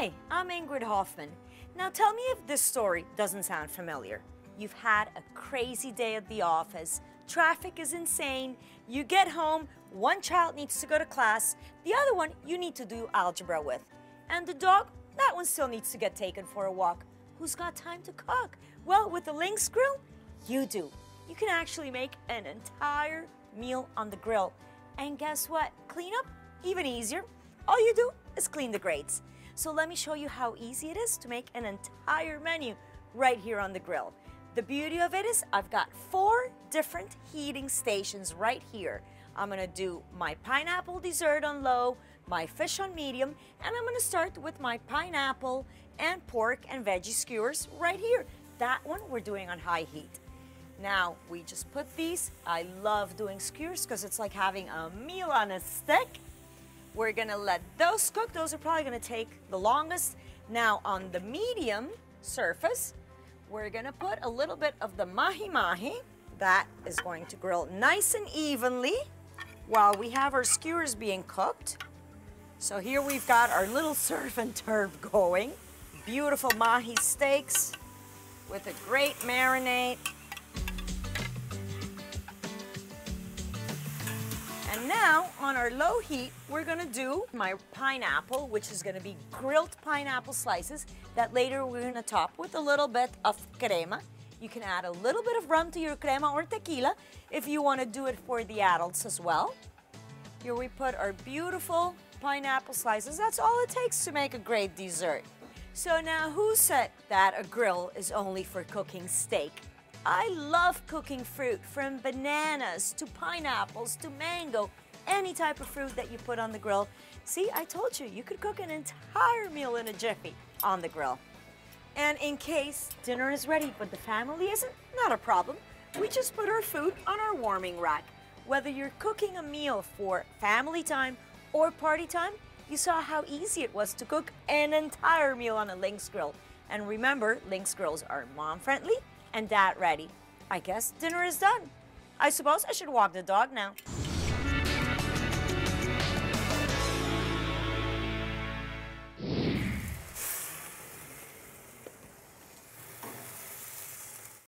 Hi, I'm Ingrid Hoffmann. Now tell me if this story doesn't sound familiar. You've had a crazy day at the office. Traffic is insane. You get home, one child needs to go to class, the other one you need to do algebra with. And the dog, that one still needs to get taken for a walk. Who's got time to cook? Well, with the Lynx grill, you do. You can actually make an entire meal on the grill. And guess what? Cleanup, even easier. All you do is clean the grates. So let me show you how easy it is to make an entire menu right here on the grill. The beauty of it is I've got four different heating stations right here. I'm gonna do my pineapple dessert on low, my fish on medium, and I'm gonna start with my pineapple and pork and veggie skewers right here. That one we're doing on high heat. Now, we just put these. I love doing skewers because it's like having a meal on a stick. We're gonna let those cook. Those are probably gonna take the longest. Now, on the medium surface, we're gonna put a little bit of the mahi-mahi. That is going to grill nice and evenly while we have our skewers being cooked. So here we've got our little surf and turf going. Beautiful mahi steaks with a great marinade. Now on our low heat, we're gonna do my pineapple, which is gonna be grilled pineapple slices that later we're gonna top with a little bit of crema. You can add a little bit of rum to your crema or tequila if you wanna do it for the adults as well. Here we put our beautiful pineapple slices. That's all it takes to make a great dessert. So now who said that a grill is only for cooking steak? I love cooking fruit from bananas to pineapples to mango, any type of fruit that you put on the grill. See, I told you, you could cook an entire meal in a jiffy on the grill. And in case dinner is ready but the family isn't, not a problem. We just put our food on our warming rack. Whether you're cooking a meal for family time or party time, you saw how easy it was to cook an entire meal on a Lynx grill. And remember, Lynx grills are mom friendly and dad ready. I guess dinner is done. I suppose I should walk the dog now.